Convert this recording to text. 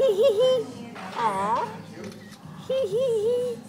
hee hee hee. Aw. Hee hee hee.